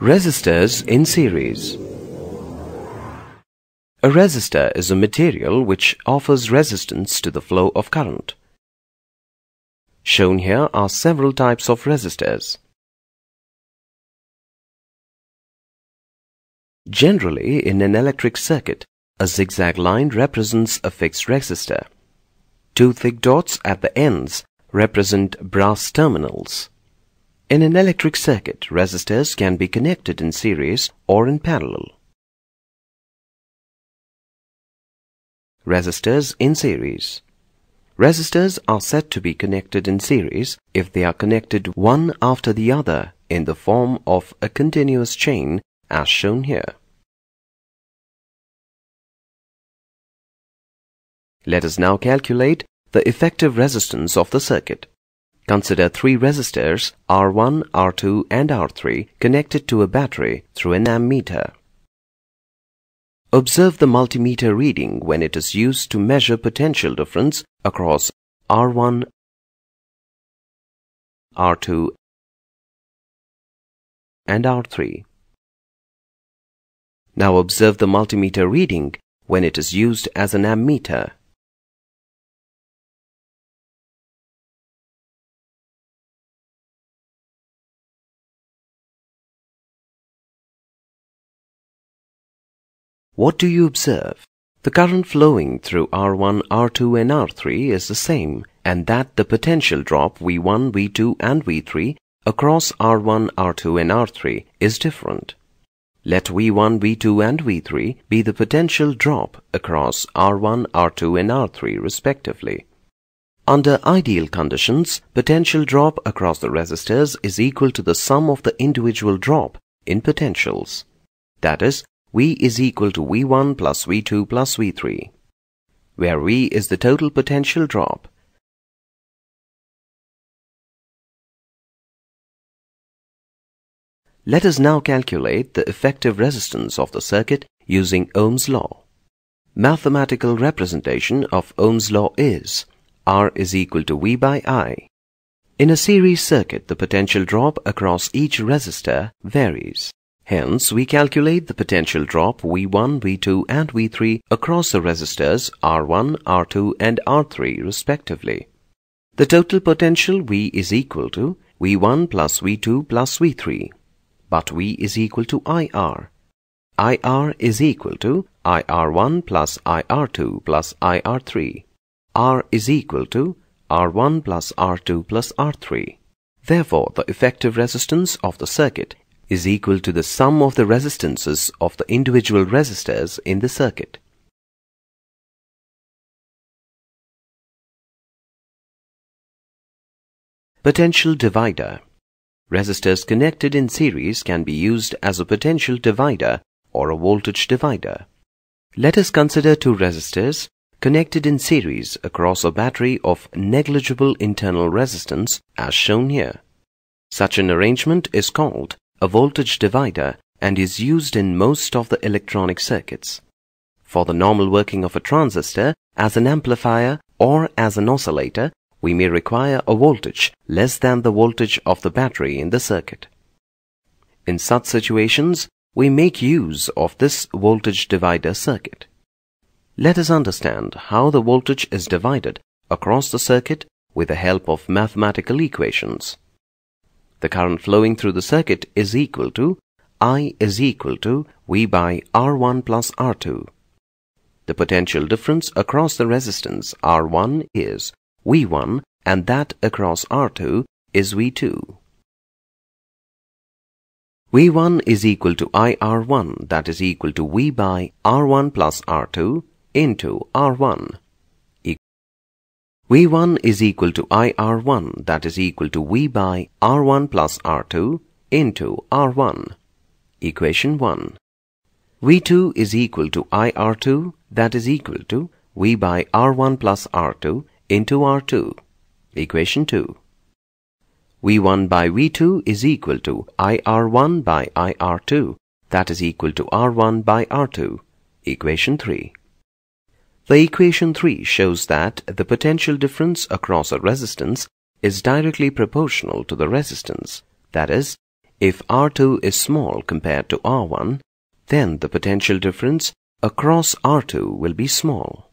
Resistors in series. A resistor is a material which offers resistance to the flow of current. Shown here are several types of resistors. Generally, in an electric circuit, a zigzag line represents a fixed resistor. Two thick dots at the ends represent brass terminals. In an electric circuit, resistors can be connected in series or in parallel. Resistors in series. Resistors are said to be connected in series if they are connected one after the other in the form of a continuous chain as shown here. Let us now calculate the effective resistance of the circuit. Consider three resistors R1, R2 and R3 connected to a battery through an ammeter. Observe the multimeter reading when it is used to measure potential difference across R1, R2 and R3. Now observe the multimeter reading when it is used as an ammeter. What do you observe? The current flowing through R1, R2 and R3 is the same and that the potential drop V1, V2 and V3 across R1, R2 and R3 is different. Let V1, V2 and V3 be the potential drop across R1, R2 and R3 respectively. Under ideal conditions, potential drop across the resistors is equal to the sum of the individual drop in potentials. That is, V is equal to V1 plus V2 plus V3, where V is the total potential drop. Let us now calculate the effective resistance of the circuit using Ohm's law. Mathematical representation of Ohm's law is R is equal to V by I. In a series circuit, the potential drop across each resistor varies. Hence, we calculate the potential drop V1, V2 and V3 across the resistors R1, R2 and R3 respectively. The total potential V is equal to V1 plus V2 plus V3, but V is equal to IR. IR is equal to IR1 plus IR2 plus IR3. R is equal to R1 plus R2 plus R3. Therefore, the effective resistance of the circuit is equal to the sum of the resistances of the individual resistors in the circuit. Potential divider Resistors connected in series can be used as a potential divider or a voltage divider. Let us consider two resistors connected in series across a battery of negligible internal resistance as shown here. Such an arrangement is called a voltage divider and is used in most of the electronic circuits. For the normal working of a transistor, as an amplifier or as an oscillator, we may require a voltage less than the voltage of the battery in the circuit. In such situations, we make use of this voltage divider circuit. Let us understand how the voltage is divided across the circuit with the help of mathematical equations. The current flowing through the circuit is equal to I is equal to V by R1 plus R2. The potential difference across the resistance R1 is V1 and that across R2 is V2. V1 is equal to IR1 that is equal to V by R1 plus R2 into R1. V1 is equal to IR1 that is equal to V by R1 plus R2 into R1. Equation 1. V2 is equal to IR2 that is equal to V by R1 plus R2 into R2. Equation 2. V1 by V2 is equal to IR1 by IR2 that is equal to R1 by R2. Equation 3. The equation 3 shows that the potential difference across a resistance is directly proportional to the resistance. That is, If R2 is small compared to R1, then the potential difference across R2 will be small.